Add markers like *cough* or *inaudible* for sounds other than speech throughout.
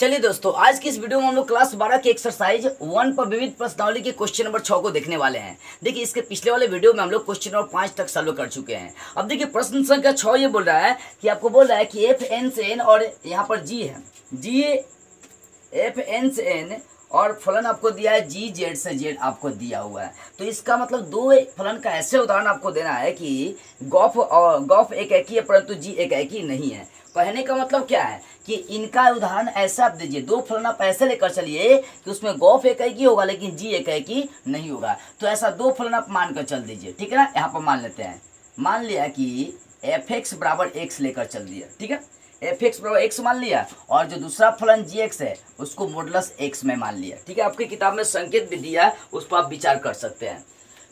चलिए दोस्तों, आज की इस वीडियो में हम लोग क्लास 12 की एक्सरसाइज वन पर विविध प्रश्नावली के क्वेश्चन नंबर छः को देखने वाले हैं। देखिए, इसके पिछले वाले वीडियो में हम लोग क्वेश्चन नंबर पाँच तक सॉल्व कर चुके हैं। अब देखिए, प्रश्न संख्या छः ये बोल रहा है कि आपको बोल रहा है कि एफ़ एन से एन और यहाँ पर जी है। जी एफ़ एन से एन और फलन आपको दिया है, जी जेड से जेड आपको दिया हुआ है। तो इसका मतलब दो फलन का ऐसे उदाहरण आपको देना है कि गॉफ और गॉफ एक एक ही है, परंतु जी एक एक ही नहीं है। कहने का मतलब क्या है कि इनका उदाहरण ऐसा आप दीजिए, दो फलन आप ऐसे लेकर चलिए कि उसमें गॉफ एक एक ही होगा, लेकिन जी एक एक ही नहीं होगा। तो ऐसा दो फलन आप मान कर चल दीजिए, ठीक है ना? यहाँ पर मान लेते हैं। मान लिया कि एफ़ एक्स बराबर एक्स लेकर चल दिया, ठीक है? एफ़ एक्स बराबर एक्स मान लिया। और जो दूसरा फलन जी एक्स है, उसको मोडलस एक्स में मान लिया। ठीक है, आपकी किताब में संकेत भी दिया है उस पर आप विचार कर सकते हैं।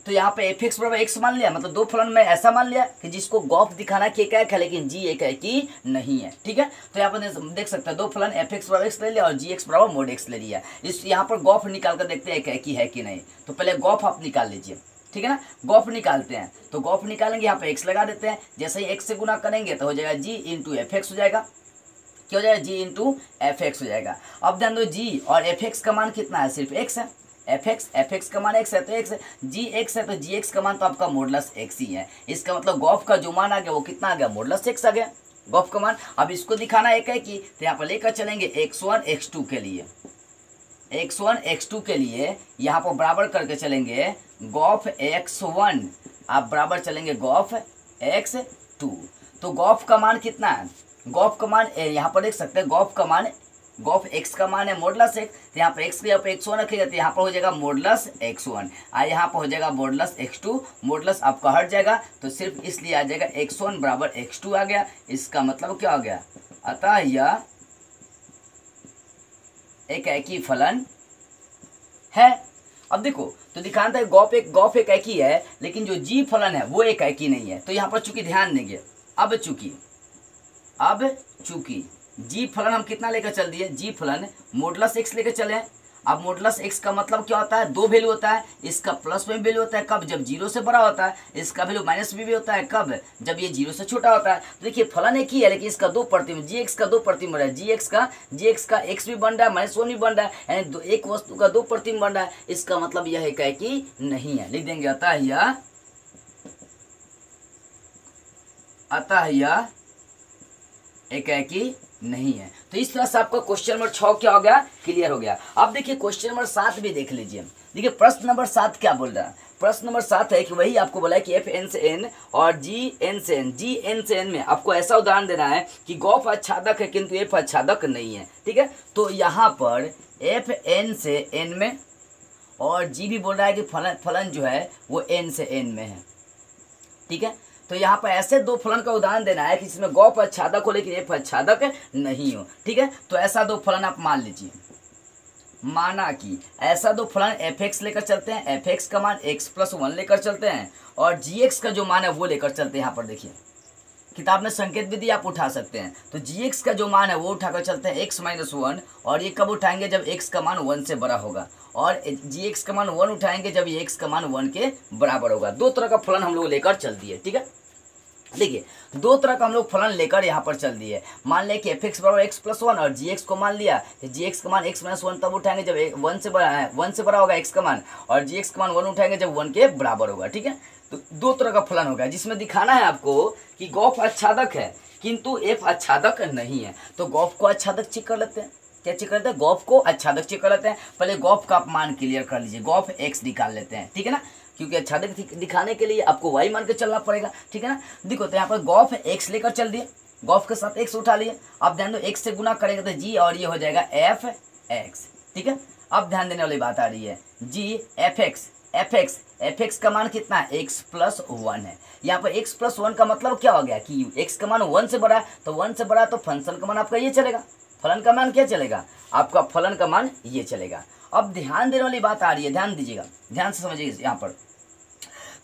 तो यहाँ पे एफ़ एक्स बराबर एक्स मान लिया मतलब दो फलन में ऐसा मान लिया कि जिसको गॉफ दिखाना कि एक है लेकिन जी एक है कि नहीं है। ठीक है तो यहाँ पर देख सकते हैं, दो फलन एफ़ एक्स बराबर एक्स ले लिया और जी एक्स बराबर मोड एक्स ले लिया। इस, यहाँ पर गॉफ निकाल कर देखते हैं, एक है कि है कि नहीं। तो पहले गॉफ आप निकाल लीजिए। ठीक है ना? गॉफ निकालते हैं। तो गॉफ निकालेंगे, यहाँ पे एक्स लगा देते हैं। जैसे ही एक्स से गुना करेंगे तो हो जाएगा जी इंटू एफ़ एक्स हो जाएगा। क्या हो जाएगा? जी इंटू एफ़ एक्स हो जाएगा। अब ध्यान दो जी और एफ़ एक्स का मान कितना है? सिर्फ़ एक्स है। एफ़ एक्स एफ़ एक्स का मान एक्स है तो एक्स है। जी एक्स है तो जी एक्स का मान तो आपका मोडलस एक्स ही है। इसका मतलब गॉफ का जो मान आ गया, वो कितना आ गया? मोडलस एक्स आ गया। गॉफ का मान। अब इसको दिखाना एक है कि तो यहाँ पर लेकर चलेंगे एक्स वन एक्स टू के लिए। एक्स वन एक्स टू के लिए यहाँ पर बराबर करके चलेंगे गॉफ एक्स वन। आप बराबर चलेंगे गॉफ एक्स टू। तो गॉफ का मान कितना है? गॉफ का मान यहाँ पर देख सकते हैं, गॉफ का मान, गॉफ एक्स का मान है मोडलस एक्स तो यहाँ पर एक्स यहाँ पर एक्स वन रखेगा तो यहाँ पर हो जाएगा मोडलस एक्स वन। और यहाँ पर हो जाएगा मोडलस एक्स टू। मोडलस आपका हट जाएगा तो सिर्फ़ इसलिए आ जाएगा एक्स वन बराबर एक्स टू आ गया। इसका मतलब क्या हो गया? अतः यह एक एक ही फलन है। अब देखो तो दिखाता है गॉफ एक गॉफ एक एक ही है, लेकिन जो जी फलन है, वो एक एक ही नहीं है। तो यहाँ पर चूँकि ध्यान देंगे, अब चूँकि अब चूँकि जी फलन हम कितना लेकर चल दिए? जी फलन मोडलस एक्स लेकर चले अब मोडलस एक्स का मतलब क्या होता है? दो वैल्यू होता है। इसका प्लस में वैल्यू होता है। कब? जब ज़ीरो से बड़ा होता है। इसका वैल्यू माइनस में भी होता है। कब? जब ये ज़ीरो से छोटा होता है। तो देखिए, फलन एक ही है लेकिन इसका दो प्रतिम जी एक्स का दो प्रतिम है। जी एक्स का जी एक्स का एक्स भी बन रहा है माइनस वन भी बन रहा है। यानी एक वस्तु का दो प्रतिम बन रहा है। इसका मतलब यह है कि नहीं है। लिख देंगे अतः अतः यह, एक है कि नहीं है। तो इस तरह से आपका क्वेश्चन नंबर छह क्या हो गया? क्लियर हो गया। अब देखिए क्वेश्चन नंबर सात भी देख लीजिए। देखिए, प्रश्न नंबर सात क्या बोल रहा है? प्रश्न नंबर सात है कि वही आपको बोला है कि एफ़ एन से एन और जी एन से एन जी एन से एन में आपको ऐसा उदाहरण देना है कि गौफ आच्छादक है, किंतु एफ़ आच्छादक नहीं है। ठीक है? तो यहाँ पर एफ़ एन से एन में और जी भी बोल रहा है कि फलन फलन जो है, वो एन से एन में है। ठीक है? तो यहाँ पर ऐसे दो फलन का उदाहरण देना है कि इसमें गौ पर अच्छादक हो, लेकिन एफ़ आच्छादक नहीं हो, ठीक है? तो ऐसा दो फलन आप मान लीजिए। माना कि ऐसा दो फलन एफ़ एक्स लेकर चलते हैं एफ़ एक्स का मान एक्स प्लस वन लेकर चलते हैं, और जी एक्स का जो मान है वो लेकर चलते हैं, यहाँ पर देखिए। किताब में संकेत भी दिया, आप उठा सकते हैं। तो जी एक्स का जो मान है, वो उठाकर चलते हैं एक्स माइनस वन और ये कब उठाएँगे? जब एक्स का मान वन से बड़ा होगा। और जी एक्स का मान वन उठाएँगे, जब ये एक्स का मान वन के बराबर होगा। दो तरह का फलन हम लोग लेकर चलती है, ठीक है? देखिए, दो तरह का हम लोग फलन लेकर यहाँ पर चल दिए। मान लिया कि एफ़ एक्स बराबर एक्स प्लस वन और जी एक्स को मान लिया जी एक्स का मान एक्स माइनस वन तब उठाएँगे जब वन से बड़ा है वन से बड़ा होगा एक्स का मान, और जी एक्स का मान वन उठाएँगे जब वन के बराबर होगा, ठीक है? तो दो तरह का फलन होगा, जिसमें दिखाना है आपको कि गौफ आच्छादक है, किंतु एफ़ आच्छादक नहीं है। तो गौफ को आच्छादक चेक कर लेते हैं। क्या चेक करते हैं? गॉफ को आच्छादक चेक कर लेते हैं। पहले गॉफ का आप मान क्लियर कर लीजिए। गॉफ एक्स निकाल लेते हैं, ठीक है ना? क्योंकि आच्छादक दिखाने के लिए आपको वाई मान के चलना पड़ेगा, ठीक है ना? देखो तो यहाँ पर गॉफ एक्स लेकर चल दिए गॉफ के साथ एक्स उठा लिए अब ध्यान दो एक्स से गुना करेंगे तो जी और ये हो जाएगा एफ़ एक्स ठीक है? अब ध्यान देने वाली बात आ रही है। G F X F X F X का मान कितना है? एक्स प्लस वन है। यहाँ पर एक्स प्लस वन का मतलब क्या हो गया कि एक्स का मान वन से बड़ा है तो वन से बड़ा तो फ़ंक्शन का मान आपका ये चलेगा। फलन का मान क्या चलेगा? आपका फलन का मान ये चलेगा। अब ध्यान देने वाली बात आ रही है, ध्यान दीजिएगा। ध्यान से समझिए यहाँ पर।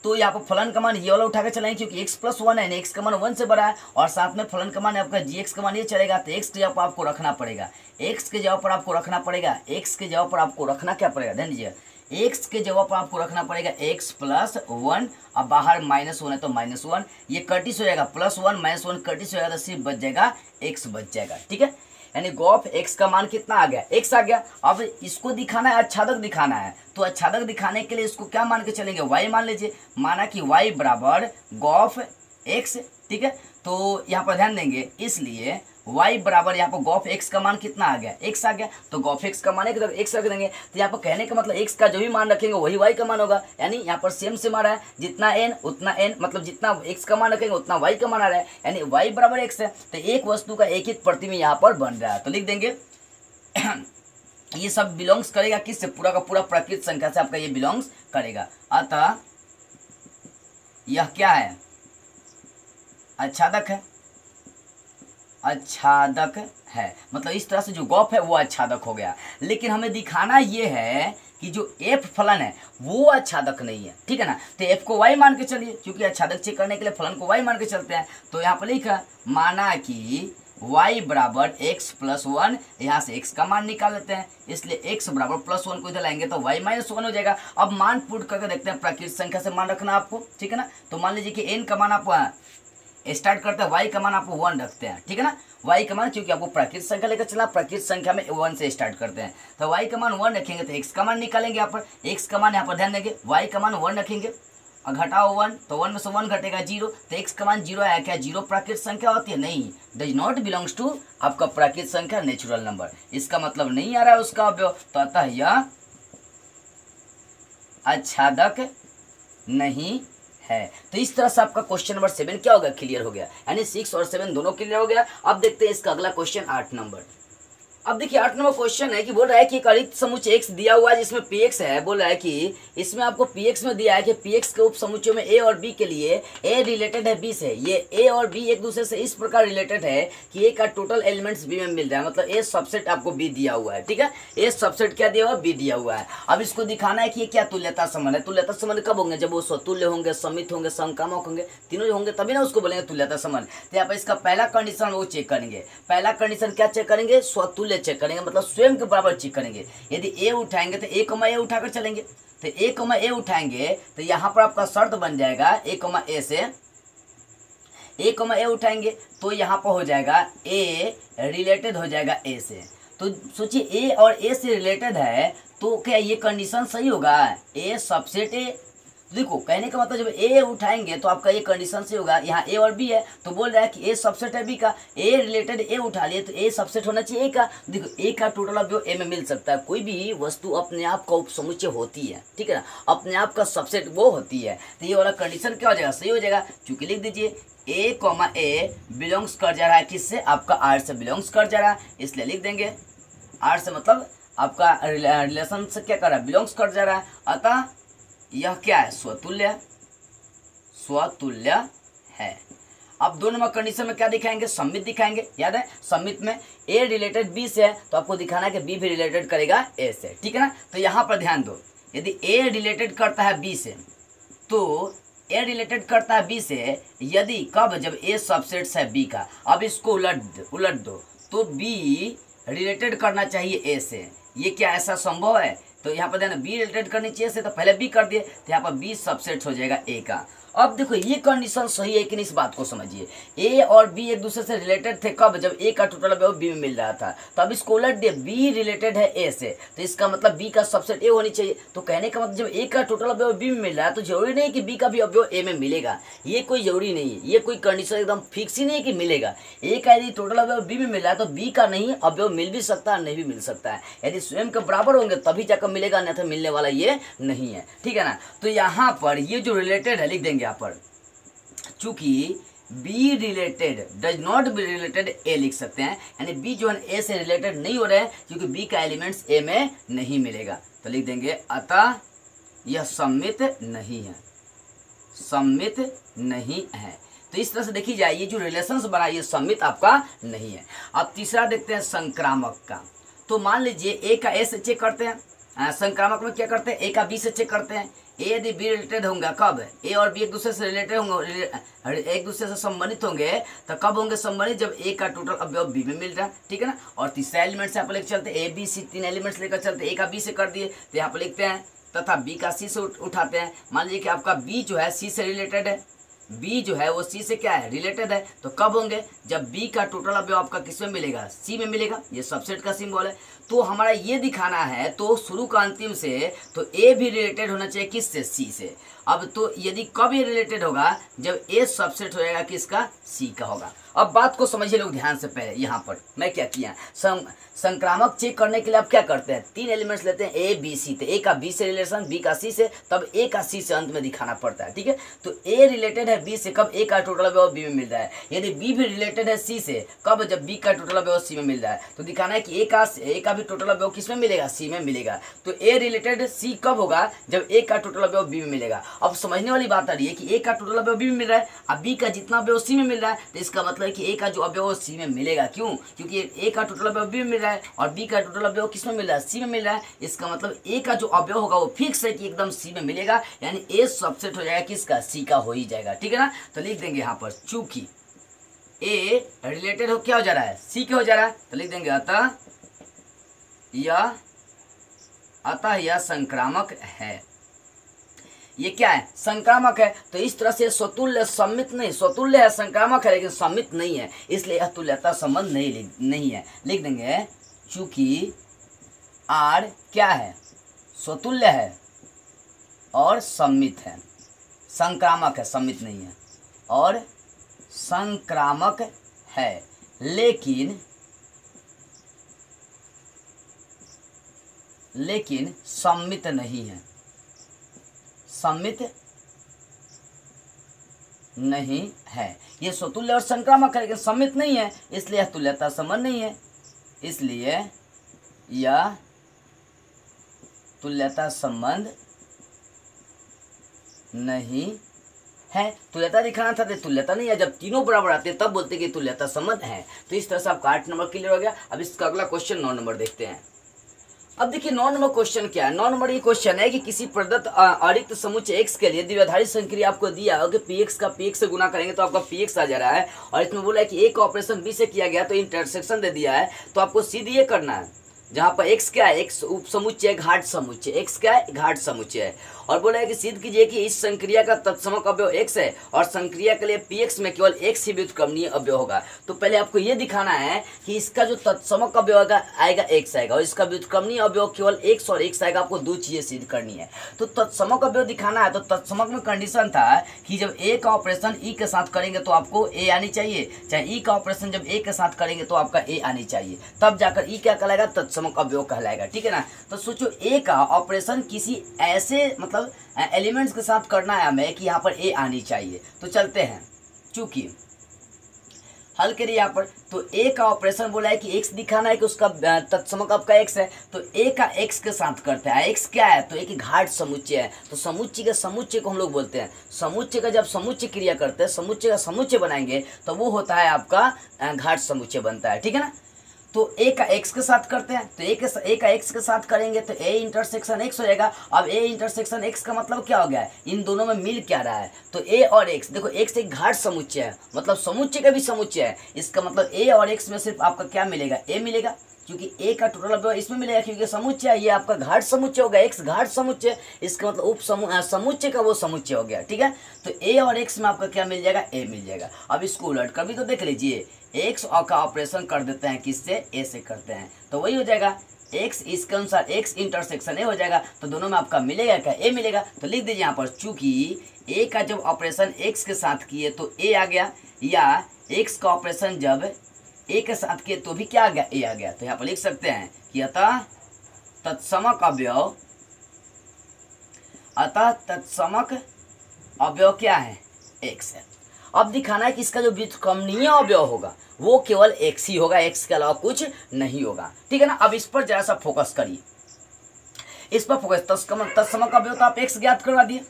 तो यहाँ पर फलन का मान ये वाला उठाकर चलाएँगे क्योंकि एक्स प्लस वन है एक्स का मान वन से बड़ा है, और साथ में फलन का मान आपका जी एक्स का मान ये चलेगा तो एक्स के जगह पर आपको रखना पड़ेगा। एक्स के जगह पर आपको रखना पड़ेगा एक्स के जगह पर आपको रखना क्या पड़ेगा? ध्यान दीजिए एक्स के जगह पर आपको रखना पड़ेगा एक्स प्लस वन अब बाहर माइनस वन है तो माइनस वन ये कटिस हो जाएगा प्लस वन माइनस वन कटिस हो जाएगा तो सिर्फ़ बच जाएगा एक्स बच जाएगा, ठीक है? यानी गॉफ एक्स का मान कितना आ गया? एक्स आ गया। अब इसको दिखाना है, आच्छादक दिखाना है। तो आच्छादक दिखाने के लिए इसको क्या मान के चलेंगे? वाई मान लीजिए। माना कि वाई बराबर गॉफ एक्स, ठीक है? तो यहाँ पर ध्यान देंगे, इसलिए y बराबर यहाँ पर गॉफ x का मान कितना आ गया? X आ गया। तो गॉफ x का मान है x रख देंगे। तो यहाँ पर कहने का मतलब x का जो भी मान रखेंगे, वही y का मान होगा। यानी यहाँ पर सेम से मारा है। जितना n, उतना n मतलब जितना x का मान रखेंगे, उतना y का मान आ रहा है। यानी y बराबर x है। तो एक वस्तु का एक एक प्रतिमा यहाँ पर बन रहा है। तो लिख देंगे। *clears throat* ये सब बिलोंग्स करेगा किससे? पूरा का पूरा प्रकृत संख्या से आपका ये बिलोंग्स करेगा। अतः यह क्या है? आच्छादक है। आच्छादक है। मतलब इस तरह से जो गॉफ है, वो आच्छादक हो गया। लेकिन हमें दिखाना ये है कि जो एफ़ फलन है, वो आच्छादक नहीं है। ठीक है ना? तो एफ़ को वाई मान के चलिए, क्योंकि आच्छादक चेक करने के लिए फलन को वाई मान के चलते हैं। तो यहाँ पर लिखा, माना कि y बराबर एक्स प्लस वन, यहाँ से x का मान निकाल लेते हैं। इसलिए x बराबर प्लस वन को इधर लाएँगे तो y माइनस वन हो जाएगा। अब मान पुट करके देखते हैं, प्राकृतिक संख्या से मान रखना आपको। ठीक है ना? तो मान लीजिए कि n का मान आप स्टार्ट करते हैं वाई का मान आपको वन रखते हैं, ठीक है ना? वाई का मान क्योंकि आपको प्राकृतिक संख्या लेकर चला प्राकृतिक संख्या में वन से स्टार्ट करते हैं। तो वाई का मान वन रखेंगे तो एक्स का मान निकालेंगे यहाँ पर। एक्स का मान यहाँ पर ध्यान देंगे वाई का मान वन रखेंगे। और घटाओ वन तो वन में से वन घटेगा ज़ीरो तो एक्स का मान ज़ीरो आया क्या? ज़ीरो प्राकृतिक संख्या होती है? नहीं। डज नॉट बिलोंग्स टू आपका प्राकृतिक संख्या नेचुरल नंबर इसका मतलब नहीं आ रहा है उसका तो अतः यह आच्छादक नहीं है। तो इस तरह से आपका क्वेश्चन नंबर सेवन क्या हो गया? क्लियर हो गया। यानी सिक्स और सेवन दोनों क्लियर हो गया। अब देखते हैं इसका अगला क्वेश्चन आठ नंबर अब देखिए, आठ नंबर क्वेश्चन है कि बोल रहा है कि एक अरिक्त समुच्चय एक्स दिया हुआ है, जिसमें पी एक्स है। बोल रहा है कि इसमें आपको पी एक्स में दिया है कि पी एक्स के उप समुच्चय में ए और बी के लिए ए रिलेटेड है बी से। ये ए और बी एक दूसरे से इस प्रकार रिलेटेड है कि ए का टोटल एलिमेंट्स बी में मिल रहा है। मतलब ए सबसेट आपको बी दिया हुआ है, ठीक है? ए सबसेट क्या दिया हुआ बी दिया हुआ है। अब इसको दिखाना है कि ये क्या तुल्यता संबंध है। तुल्यता संबंध कब होंगे? जब वो स्वतुल्य होंगे, समित होंगे संकामक होंगे, तीनों होंगे, तभी ना उसको बोलेंगे तुल्यता संबंध। तो यहाँ पर इसका पहला कंडीशन वो चेक करेंगे। पहला कंडीशन क्या चेक करेंगे? स्वतुल्य चेक करेंगे मतलब स्वयं के बराबर चेक करेंगे। यदि ए उठाएँगे तो ए कमा ए उठाकर चलेंगे। तो ए कमा ए उठाएँगे तो यहाँ पर आपका शर्त बन जाएगा ए कमा ए से। ए कमा ए उठाएँगे तो यहाँ पर हो जाएगा ए रिलेटेड हो जाएगा ए से। तो सोचिए ए और ए से रिलेटेड है तो क्या ये कंडीशन सही होगा? ए सबसेट ए देखो, कहने का मतलब जब ए उठाएँगे तो आपका ये कंडीशन से होगा। यहाँ ए और बी है तो बोल रहा है कि ए सबसेट है बी का। ए रिलेटेड ए उठा लिए तो ए सबसेट होना चाहिए ए का। देखो ए का टोटल अब ए में मिल सकता है। कोई भी वस्तु अपने आप का उपसमुच्चय होती है, ठीक है ना? अपने आप का सबसेट वो होती है। तो ये वाला कंडीशन क्या हो जाएगा? सही हो जाएगा। चूँकि लिख दीजिए ए कॉमा ए बिलोंग्स कर जा रहा है किससे? आपका आर से बिलोंग्स कर जा रहा है। इसलिए लिख देंगे आर से मतलब आपका रिलेशन से क्या कर रहा है? बिलोंग्स कर जा रहा है। अतः यह क्या है? स्वतुल्य। स्वतुल्य है। अब दो नंबर कंडीशन में क्या दिखाएँगे? सम्मित दिखाएँगे। याद है? सम्मित में ए रिलेटेड बी से है तो आपको दिखाना है कि बी भी रिलेटेड करेगा ए से। ठीक है ना? तो यहाँ पर ध्यान दो। यदि ए रिलेटेड करता है बी से तो ए रिलेटेड करता है बी से, यदि कब? जब ए सबसेट्स है बी का। अब इसको उलट उलट दो। तो बी रिलेटेड करना चाहिए ए से। ये क्या ऐसा संभव है? तो यहाँ पर देना बी रिलेटेड करनी चाहिए से तो पहले बी कर दिए तो यहाँ पर बी सबसेट हो जाएगा ए का। अब देखो, ये कंडीशन सही है कि नहीं इस बात को समझिए। ए और बी एक दूसरे से रिलेटेड थे कब? जब ए का टोटल अवयव बी में मिल रहा था। तो अब इसको उलट दिए बी रिलेटेड है ए से। तो इसका मतलब बी का सबसेट ए होनी चाहिए। तो कहने का मतलब जब ए का टोटल अवयव बी में मिल रहा है तो ज़रूरी नहीं कि बी का भी अवयव ए में मिलेगा। ये कोई ज़रूरी नहीं है। ये कोई कंडीशन एकदम फिक्स ही नहीं कि मिलेगा। ए का यदि टोटल अवयव बी में मिल रहा है तो बी का नहीं अवयव मिल भी सकता है, नहीं भी मिल सकता है। यदि स्वयं के बराबर होंगे, तभी जाकर मिलेगा तो मिलने वाला ये नहीं है। ठीक है ना? तो यहाँ पर ये जो रिलेटेड है, लिख देंगे। यहाँ पर चूँकि B related does not B related A लिख सकते हैं, यानी बी जो है ए से रिलेटेड नहीं हो रहे हैं, क्योंकि बी का एलिमेंट्स ए में नहीं मिलेगा। तो लिख देंगे, अतः यह सम्मित नहीं है। सम्मित नहीं है। तो इस तरह से देखी जाए ये जो रिलेशंस बना, ये सम्मित आपका नहीं है। अब तीसरा देखते हैं संक्रामक का। तो मान लीजिए ए का ए से चेक करते हैं। संक्रामक में क्या करते हैं? ए का बी से चेक करते हैं। ए यदि बी रिलेटेड होंगे, कब? ए और बी एक दूसरे से रिलेटेड होंगे एक दूसरे से संबंधित होंगे तो कब होंगे संबंधित? जब ए का टोटल अवयव बी में मिल रहा है, ठीक है ना? और तीसरा एलिमेंट से आप लेकर चलते ए बी सी तीन एलिमेंट्स लेकर चलते ए का बी से कर दिए तो यहाँ पर लिखते हैं, तथा बी का सी से उठाते हैं। मान लीजिए कि आपका बी जो है सी से रिलेटेड है। बी जो है, वो सी से क्या है? रिलेटेड है। तो कब होंगे? जब बी का टोटल अवयव आपका किसमें मिलेगा? सी में मिलेगा। ये सबसेट का सिंबल है। तो हमारा ये दिखाना है तो शुरू का अंतिम से तो ए भी रिलेटेड होना चाहिए किससे सी? से। अब तो यदि कब ये रिलेटेड होगा जब ए सबसेट हो जाएगा किसका? सी का होगा। अब बात को समझिए लोग ध्यान से पहले यहाँ पर। मैं क्या किया? सं, संक्रामक चेक करने के लिए आप क्या करते हैं? तीन एलिमेंट्स लेते हैं ए बी सी। तो ए का बी से रिलेशन बी का सी से तब ए का सी से अंत में दिखाना पड़ता है ठीक है? तो ए रिलेटेड है बी से कब ए का टोटल अवयव बी में मिल रहा है। यदि बी भी रिलेटेड है सी से कब जब बी का टोटल अवयव सी में मिल रहा है तो दिखाना है कि ए का ए का भी टोटल अवयव किसमें मिलेगा? सी में मिलेगा। तो ए रिलेटेड सी कब होगा? जब ए का टोटल अवयव बी में मिलेगा। अब समझने वाली बात आ रही है कि ए का टोटल अवयव बी में मिल रहा है, अब बी का जितना अवयव सी में मिल रहा है तो इसका मतलब है कि ए का जो अवयव सी में मिलेगा। क्यों? क्योंकि ए का टोटल अवयव बी में मिल रहा है और बी का टोटल अवयव किसमें मिल रहा है? सी में मिल रहा है। इसका मतलब ए का जो अवयव होगा वो फिक्स है कि एकदम सी में मिलेगा, यानी ए सबसेट हो जाएगा किसका सी का हो ही जाएगा। ठीक है ना? तो लिख देंगे यहाँ पर, चूँकि ए रिलेटेड हो क्या हो जा रहा है? सी क्या हो जा रहा है? तो लिख देंगे अतः यह अतः यह संक्रामक है। ये क्या है? संक्रामक है। तो इस तरह से स्वतुल्य सम्मित नहीं। स्वतुल्य है, संक्रामक है, लेकिन सम्मित नहीं है। इसलिए यह तुल्यता संबंध नहीं नहीं है। लिख देंगे, चूँकि आर क्या है? स्वतुल्य है और सम्मित है। संक्रामक है, सम्मित नहीं है। और संक्रामक है, लेकिन लेकिन सम्मित नहीं है। सम्मित नहीं है। ये स्वतुल्य और संक्रामक है, लेकिन सम्मित नहीं है, इसलिए यह तुल्यता संबंध नहीं है। इसलिए यह तुल्यता संबंध नहीं है। तुल्यता दिखाना था तो तुल्यता नहीं है। जब तीनों बराबर आते हैं, तब बोलते कि तुल्यता संबंध है। तो इस तरह से आपका आठ नंबर क्लियर हो गया। अब इसका अगला क्वेश्चन नौ नंबर देखते हैं। अब देखिए नौ नंबर क्वेश्चन क्या है? नौ नंबर ये क्वेश्चन है कि किसी प्रदत्त अरिक्त समुच्चय एक्स के लिए द्विधारी संक्रिया आपको दिया हो। कि एक्स का एक्स से गुना करेंगे तो आपका एक्स आ जा रहा है। और इसमें बोला है कि एक ऑपरेशन बी से किया गया तो इंटरसेक्शन दे दिया है। तो आपको सीधी ये करना है। जहाँ पर एक्स क्या है? एक्स उप समुच्चय घाट समुच्चय। एक्स क्या है? घाट समुच्चय। और बोला है कि सिद्ध कीजिए कि इस संक्रिया का तत्समक अवयव एक्स है और संक्रिया के लिए पी एक्स में केवल एक्स ही व्युत्क्रमणीय अवयव होगा। तो पहले आपको ये दिखाना है कि इसका जो तत्समक अवयव आएगा आएगा एक्स आएगा। और इसका व्युत्क्रमणीय अवयव केवल एक्स और एक्स आएगा, आपको दो चीज़ें सिद्ध करनी है। तो तत्समक अवयव दिखाना है तो तत्समक में कंडीशन था कि जब ए का ऑपरेशन ई के साथ करेंगे तो आपको ए आनी चाहिए। चाहे ई का ऑपरेशन जब ए के साथ करेंगे तो आपका ए आनी चाहिए। तब जाकर ई क्या कहलाएगा? तत्समक अवयव कहलाएगा। ठीक है ना? तो सोचो ए का ऑपरेशन किसी ऐसे मतलब मतलब एलिमेंट्स के साथ करना है हमें कि यहाँ पर ए आनी चाहिए। तो चलते हैं। चूँकि हल करिए यहाँ पर तो ए का ऑपरेशन बोला है कि एक्स दिखाना है कि उसका तत्समक आपका एक्स है। तो ए का एक्स के साथ करते हैं। एक्स क्या है? तो एक घाट समुच्चय है। तो समुच्चय के समुच्चय को हम लोग बोलते हैं। समुच्चय का जब समुच्चय क्रिया करते हैं, समुच्चय का समुच्चय बनाएँगे तो वो होता है आपका घाट समुच्चय बनता है। ठीक है ना? तो ए का एक्स के साथ करते हैं तो ए के ए का एक्स के साथ करेंगे तो ए इंटरसेक्शन एक्स हो जाएगा। अब ए इंटरसेक्शन एक्स का मतलब क्या हो गया है? इन दोनों में मिल क्या रहा है? तो ए और एक्स देखो एक्स एक घाट समुच्चय है मतलब समुच्चय का भी समुच्चय है। इसका मतलब ए और एक्स में सिर्फ़ आपका क्या मिलेगा? ए मिलेगा। क्योंकि ए का टोटल अवयव इसमें मिलेगा, क्योंकि समुच्चय ये आपका घाट समुच्चय होगा एक्स घाट समुच्चय, इसका मतलब उप समूह समुच्चय का वो समुच्चय हो गया, ठीक है? तो ए और एक्स में आपका क्या मिल जाएगा? ए मिल जाएगा। अब इसको उलट कर भी तो देख लीजिए एक्स का ऑपरेशन कर देते हैं किससे? ए से करते हैं। तो वही हो जाएगा। एक्स इसके अनुसार एक्स इंटरसेक्शन ए हो जाएगा तो दोनों में आपका मिलेगा क्या? ए मिलेगा। तो लिख दीजिए यहाँ पर, चूँकि ए का जब ऑपरेशन एक्स के साथ किए तो ए आ गया, या एक्स का ऑपरेशन जब ए के साथ के तो भी क्या आ गया, ए आ गया। तो यहाँ पर लिख सकते हैं कि अतः तत्समक अवयव, अतः तत्समक अवयव क्या है? एक्स है अब दिखाना है कि इसका जो व्युत्क्रमणीय अवयव होगा, वो केवल एक्स ही होगा एक्स के अलावा कुछ नहीं होगा। ठीक है ना? अब इस पर जरा सा फोकस करिए। इस पर फोकस तत्समक अवयव तो आप एक्स ज्ञात करवा दिए।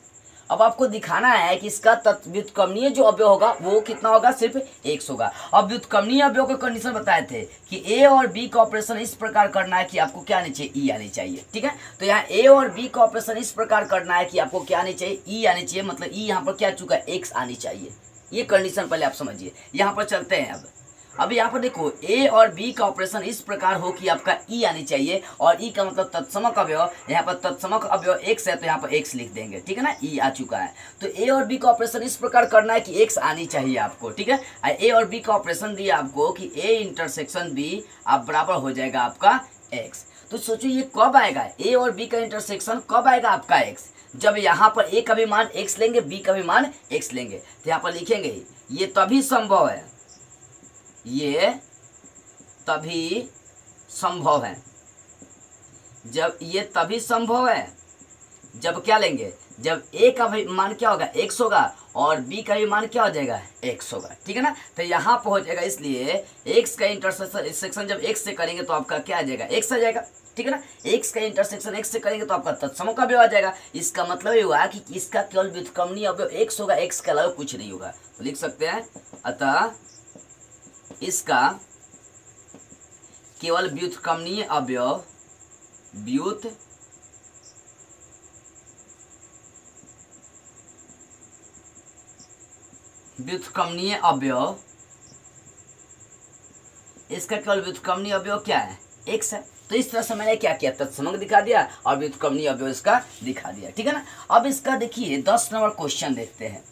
अब आपको दिखाना है कि इसका व्युत्क्रमणीय जो अवयव होगा, वो कितना होगा? सिर्फ़ एक्स होगा। अब व्युत्क्रमणीय अवयव के कंडीशन बताए थे कि ए और बी का ऑपरेशन इस प्रकार करना है कि आपको क्या आनी चाहिए? ई e आनी चाहिए, ठीक है? तो यहाँ ए और बी का ऑपरेशन इस प्रकार करना है कि आपको क्या आनी चाहिए? ई e आनी चाहिए मतलब ई e यहाँ पर क्या चुका है? एक्स आनी चाहिए। ये कंडीशन पहले आप समझिए। यहाँ पर चलते हैं अब। अब यहाँ पर देखो ए और बी का ऑपरेशन इस प्रकार हो कि आपका ई आनी चाहिए और ई का मतलब तत्समक अवयव। यहाँ पर तत्समक अवयव एक्स है तो यहाँ पर एक्स लिख देंगे, ठीक है ना? ई आ चुका है। तो ए और बी का ऑपरेशन इस प्रकार करना है कि एक्स आनी चाहिए आपको, ठीक है? ए और बी का ऑपरेशन दिया आपको कि ए इंटरसेक्शन बी आप बराबर हो जाएगा आपका एक्स तो सोचो, ये कब आएगा? ए और बी का इंटरसेक्शन कब आएगा आपका एक्स जब यहाँ पर ए का भी मान एक्स लेंगे बी का भी मान एक्स लेंगे। तो यहाँ पर लिखेंगे, ये तभी संभव है। ये तभी संभव है। जब ये तभी संभव है, जब क्या लेंगे? जब ए का भी मान क्या होगा? एक्स होगा और बी का भी मान क्या हो जाएगा? एक्स होगा। ठीक है ना? तो यहाँ पर जाएगा, इसलिए एक्स का इंटरसेक्शन जब एक्स से करेंगे तो आपका क्या आ जाएगा? एक्स आ जाएगा। ठीक है ना? एक्स का इंटरसेक्शन एक्स से करेंगे तो आपका तत्सम का भी आ जाएगा। इसका मतलब ये हुआ कि इसका केवल व्युत्क्रमणीय अवयव एक्स होगा? एक्स के अलावा कुछ नहीं होगा। तो लिख सकते हैं। अतः इसका केवल व्युत्क्रमणीय अवयव। व्युत व्युत्क्रमणीय अवयव। इसका केवल व्युत्क्रमणीय अवयव क्या है? एक्स है तो इस तरह से मैंने क्या किया? तत्समक दिखा दिया और व्युत्क्रमणीय अवयव इसका दिखा दिया। ठीक है ना? अब इसका देखिए, दस नंबर क्वेश्चन देखते हैं।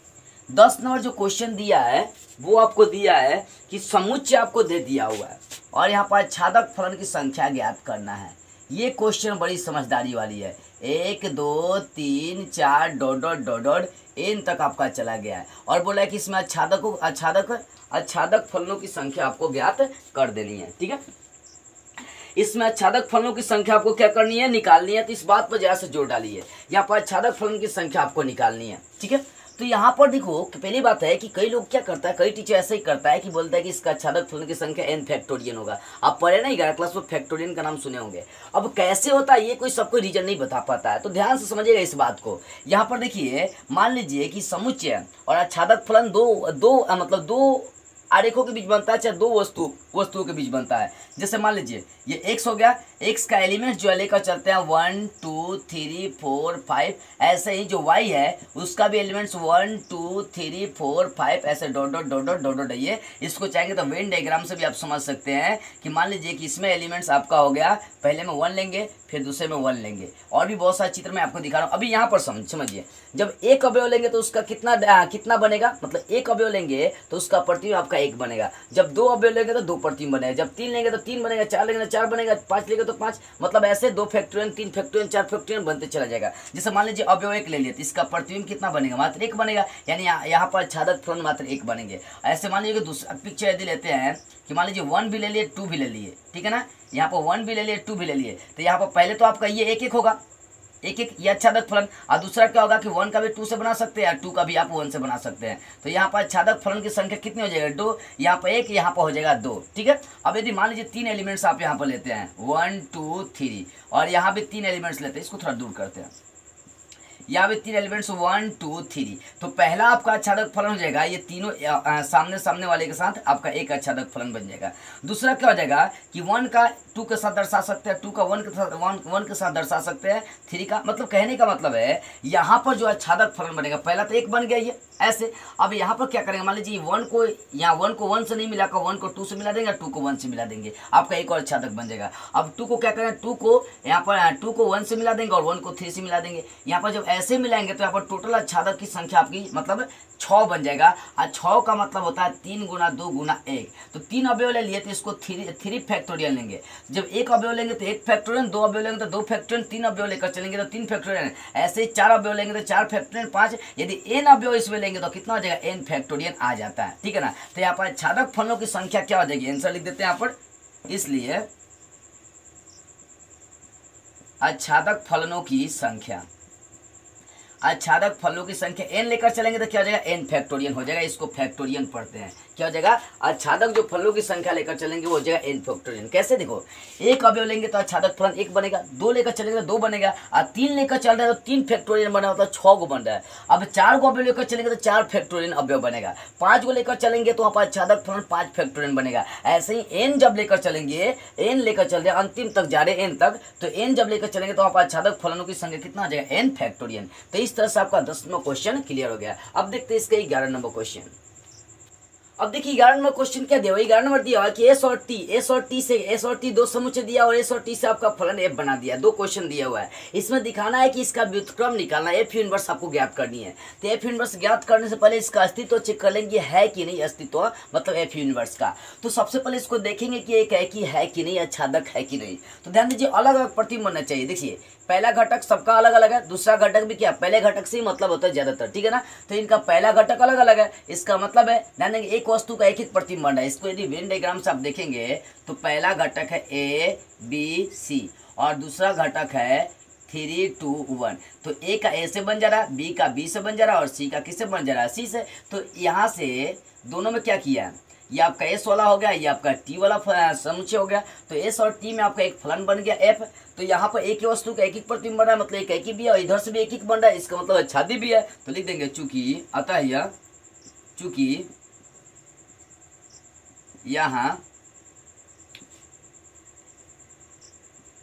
दस नंबर जो क्वेश्चन दिया है, वो आपको दिया है कि समुच्चय आपको दे दिया हुआ है। और यहाँ पर छादक फलन की संख्या ज्ञात करना है। ये क्वेश्चन बड़ी समझदारी वाली है। एक, दो, तीन, चार, डॉट डॉट एन तक आपका चला गया है। और बोला है कि इसमें आच्छादक आच्छादक आच्छादक फलनों की संख्या आपको ज्ञात कर देनी है। ठीक है? इसमें अच्छादक फलनों की संख्या आपको क्या करनी है? निकालनी है। तो इस बात पर जरा से ज़ोर डालिए। यहाँ पर अच्छादक फलन की संख्या आपको निकालनी है। ठीक है? तो यहाँ पर देखो कि पहली बात है कि कई लोग क्या करता है, कई टीचर ऐसे ही करता है कि बोलता है कि इसका अच्छादक फलन की संख्या एन फैक्टोरियन होगा। आप पढ़े ना ग्यारह क्लास में फैक्टोरियन का नाम सुने होंगे। अब कैसे होता है, ये कोई सबको रीजन नहीं बता पाता है। तो ध्यान से समझिएगा इस बात को। यहाँ पर देखिए, मान लीजिए कि समुच्चय और अच्छादक फलन दो दो मतलब दो आरेखों के बीच बनता है, चाहे दो वस्तु, वस्तुओं के बीच बनता है। जैसे मान लीजिए, ये एक्स हो गया। एक्स का एलिमेंट जो है, लेकर चलते हैं one two three four five ऐसे ही जो वाई है, उसका भी elements one two three four five ऐसे dot dot dot dot dot dot ये इसको चाहेंगे तो वेन डायग्राम से भी आप समझ सकते हैं कि मान लीजिए कि इसमें एलिमेंट्स आपका हो गया। पहले में वन लेंगे, फिर दूसरे में वन लेंगे। और भी बहुत सारे चित्र मैं आपको दिखा रहा हूँ। अभी यहाँ पर समझ, समझिए। जब एक अवयव लेंगे तो उसका कितना कितना बनेगा? मतलब एक अवयव लेंगे तो उसका प्रतिबिंब आपका एक बनेगा। जब दो अवयव लेंगे तो दो प्रतिबिंब बनेगा। जब तीन लेंगे तो तीन बनेगा, चार लेंगे तो चार बनेगा, पाँच लेंगे तो पाँच। मतलब ऐसे दो फैक्टोरियन तीन फैक्टोरियन चार फैक्टोरियन बनते चला जाएगा। जैसे मान लीजिए अवयव एक ले लिए तो इसका प्रतिबिंब कितना बनेगा? मात्र एक बनेगा। यानी यहाँ पर छादक फलन मात्र एक बनेंगे। ऐसे मान लीजिए दूसरा पिक्चर यदि लेते हैं कि मान लीजिए वन भी ले लिए टू भी ले लिए। ठीक है ना? यहाँ पर वन भी ले लिए टू भी ले लिए। तो यहाँ पर पहले तो आपका ये एक एक होगा। एक एक ये अच्छादक फलन। और दूसरा क्या होगा कि वन का भी टू से बना सकते हैं टू का भी आप वन से बना सकते हैं। तो यहाँ पर अच्छादक फलन की संख्या कितनी हो जाएगी? दो। यहाँ पर एक, यहाँ पर हो जाएगा दो। ठीक है? अब यदि मान लीजिए तीन एलिमेंट्स आप यहाँ पर लेते हैं। वन टू थ्री और यहाँ भी तीन एलिमेंट्स लेते हैं। इसको थोड़ा दूर करते हैं। यहाँ पे तीन एलिमेंट्स वन टू थ्री तो पहला आपका आच्छादक फलन हो जाएगा, ये तीनों सामने सामने वाले के साथ आपका एक आच्छादक फलन बन जाएगा। दूसरा क्या हो जाएगा कि वन का टू के साथ दर्शा सकते हैं टू का वन के साथ वन वन के साथ दर्शा सकते हैं थ्री का मतलब कहने का मतलब है, यहाँ पर जो आच्छादक फलन बनेगा, पहला तो एक बन गया ये, ऐसे। अब यहाँ पर क्या करेंगे, मान लीजिए वन को, यहाँ वन को वन से नहीं मिलाकर वन को टू से मिला देंगे टू को वन से मिला देंगे। आपका एक और आच्छादक बन जाएगा। अब टू को क्या करें टू को यहाँ पर टू को वन से मिला देंगे और वन को थ्री से मिला देंगे। यहाँ पर जब ऐसे मिलाएँगे तो यहाँ पर टोटल आच्छादक की संख्या आपकी मतलब छः बन जाएगा। और छः का मतलब होता है तीन गुना दो गुना एक। तो तीन अवयव ले लिए तो इसको थ्री थ्री फैक्टोरियल लेंगे। जब एक अवयव लेंगे तो एक फैक्टोरियल दो अवयव लेंगे तो दो फैक्टोरियल तीन अवयव लेकर चलेंगे तो तीन फैक्टोरियल ऐसे ही चार अवयव लेंगे तो चार फैक्टोरियल पाँच। यदि एन अवयव इसमें लेंगे तो कितना हो जाएगा? एन फैक्टोरियल आ जाता है। ठीक है ना? तो यहाँ पर छादक फलों की संख्या क्या हो जाएगी? आंसर लिख देते हैं यहाँ पर। इसलिए आच्छादक फलनों की संख्या। आच्छादक फलों की संख्या एन लेकर चलेंगे तो क्या हो जाएगा? एन फैक्टोरियन हो जाएगा। इसको फैक्टोरियन पढ़ते हैं। क्या हो जाएगा? आच्छादक जो फलों की संख्या लेकर चलेंगे वो हो जाएगा एन फैक्टोरियन कैसे देखो? एक अवयव लेंगे तो आच्छादक फलन एक बनेगा, दो लेकर चलेंगे तो दो बनेगा, और तीन लेकर चल रहे हैं तो तीन फैक्टोरियन बना मतलब छः गो बन रहा है। अब चार गो अवयव लेकर चलेंगे तो चार फैक्टोरियन अवयव बनेगा। पाँच गो लेकर चलेंगे तो वहाँ पर आच्छादक फलन पाँच फैक्टोरियन बनेगा। ऐसे ही एन जब लेकर चलेंगे एन लेकर चल रहे अंतिम तक जा रहे एन तक तो एन जब लेकर चलेंगे तो वहाँ पर आच्छादक फलनों की संख्या कितना आ जाएगा? एन फैक्टोरियन तो इस तरह से आपका दस नंबर क्वेश्चन क्लियर हो गया। अब देखते हैं इसका ग्यारह नंबर क्वेश्चन अब देखिए, ग्यारह नंबर क्वेश्चन क्या दिया? ग्यारह नंबर दिया हुआ कि एस और टी एस और टी से एस और टी दो समुच्चय दिया और एस और टी से आपका फलन एफ़ बना दिया। दो क्वेश्चन दिया हुआ है। इसमें दिखाना है कि इसका व्युत्क्रम निकालना एफ़ यूनिवर्स आपको ज्ञात करनी है। तो एफ़ यूनिवर्स ज्ञात करने से पहले इसका अस्तित्व चेक कर लेंगे, है कि नहीं अस्तित्व? मतलब एफ़ यूनिवर्स का। तो सबसे पहले इसको देखेंगे कि एक है कि है कि नहीं अच्छादक है कि नहीं। तो ध्यान दीजिए अलग अलग प्रतिबिंब बनना चाहिए। देखिए पहला घटक सबका अलग अलग है, दूसरा घटक भी क्या? पहले घटक से ही मतलब होता है ज़्यादातर, ठीक है ना? तो इनका पहला घटक अलग अलग है, इसका मतलब है ध्यान एक वस्तु का एक एक रहा है। इसको यदि वेन डायग्राम से आप देखेंगे तो पहला घटक है ए बी सी और दूसरा घटक है थ्री टू वन तो ए का ए से बन जा रहा बी का बी से बन जा रहा और सी का किससे बन जा रहा सी से। तो यहाँ से दोनों में क्या किया है? ये आपका एस वाला हो गया, ये आपका टी वाला समुच्चय हो गया। तो एस और टी में आपका एक फलन बन गया एफ़ तो यहाँ पर एक ही वस्तु का एक एक प्रतिबिंब बन रहा है मतलब एक एक ही भी है और इधर से भी एक एक बन रहा है, इसका मतलब छादी भी है। तो लिख देंगे चूँकि, अतः यह, चूँकि यहाँ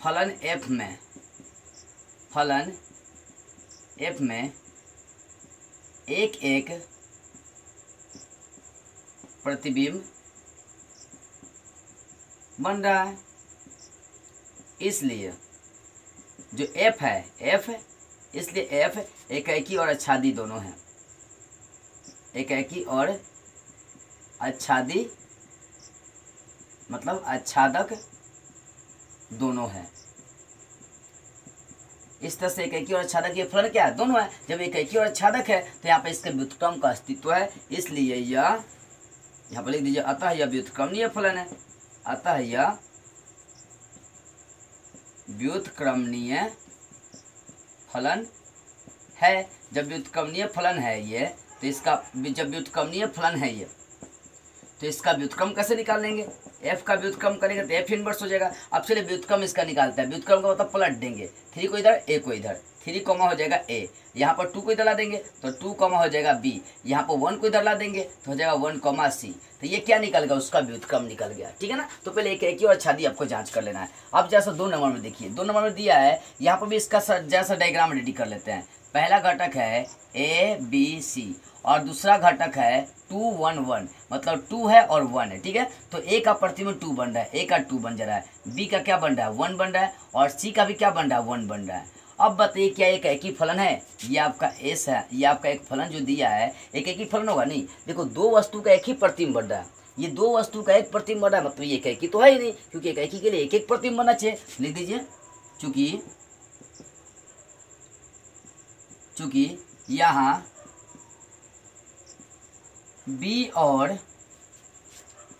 फलन एफ़ में, फलन एफ़ में एक एक प्रतिबिंब। बन रहा है इसलिए जो एफ़ है एफ़ इसलिए एफ़ एकाकी और अच्छादी दोनों हैं। एकाकी और आच्छादी मतलब अच्छादक दोनों हैं। इस तरह से एक और आच्छादक ये फलन क्या है? दोनों है। जब एक और अच्छादक है तो यहाँ पे इसके व्युत्क्रम का अस्तित्व है। इसलिए यह यहाँ पर लिख दीजिए, अतः यह व्युतक्रमणीय फलन है। अतः यह व्युत्क्रमणीय फलन है। जब व्युतक्रमणीय फलन है ये तो इसका, जब व्युतक्रमणीय फलन है ये। तो इसका व्युत्क्रम कैसे निकाल लेंगे? एफ़ का व्युत्क्रम करेंगे तो एफ़ इनवर्स हो जाएगा। अब चलिए व्युत्क्रम इसका निकालता है। व्युत्क्रम का मतलब पलट देंगे। थ्री को इधर ए को इधर। थ्री कॉमा हो जाएगा ए यहाँ पर टू को इधर ला देंगे तो टू कॉमा हो जाएगा बी यहाँ पर वन को इधर ला देंगे तो हो जाएगा वन कॉमा सी तो ये क्या निकल गया? उसका व्युत्क्रम निकल गया। ठीक है ना? तो पहले एक एक ही और छादी आपको जाँच कर लेना है। अब जैसा दो नंबर में देखिए, दो नंबर में दिया है, यहाँ पर भी इसका जैसा डायग्राम रेडी कर लेते हैं। पहला घटक है ए बी सी और दूसरा घटक है टू वन वन मतलब टू है और वन है, ठीक है? तो ए का प्रतिबिंब टू बन रहा है ए का टू बन जा रहा है। बी का क्या बन रहा है? वन बन रहा है और सी का भी क्या बन रहा है? वन बन रहा है। अब बताइए, क्या एक एक ही फलन है? ये आपका एस है, ये आपका एक फलन जो दिया है, एक एक ही फलन होगा? नहीं। देखो, दो वस्तु का एक ही प्रतिबिंब बन रहा है। ये दो वस्तु का एक प्रतिबिंब बन रहा है मतलब ये एक ही तो है ही नहीं, क्योंकि एक एक के लिए एक एक प्रतिबिंब बनना चाहिए। लिख दीजिए, चूँकि चूँकि यहाँ बी और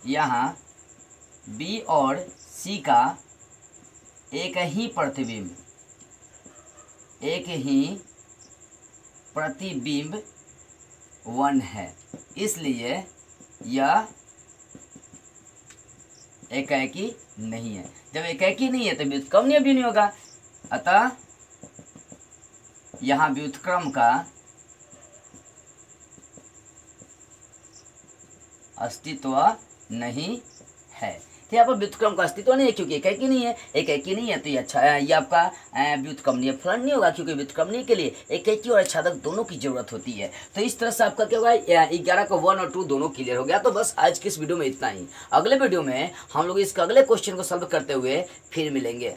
यहाँ बी और सी का एक ही प्रतिबिंब, एक ही प्रतिबिंब वन है। इसलिए यह एकाएकी नहीं है। जब एकाएकी नहीं है तो व्युत्क्रमणीय भी नहीं होगा। अतः यहाँ व्युत्क्रम का अस्तित्व नहीं है। पर व्युत्क्रम का अस्तित्व नहीं है, क्योंकि एक एक ही नहीं है? एक एक ही नहीं है तो ये अच्छा ये आपका व्युत्क्रमणीय फलन नहीं होगा, क्योंकि व्युत्क्रमणीय के लिए एक एक ही और आच्छादक दोनों की ज़रूरत होती है। तो इस तरह से आपका क्या होगा? ग्यारह का वन और टू दोनों क्लियर हो गया तो बस आज की इस वीडियो में इतना ही। अगले वीडियो में हम लोग इसके अगले क्वेश्चन को सॉल्व करते हुए फिर मिलेंगे।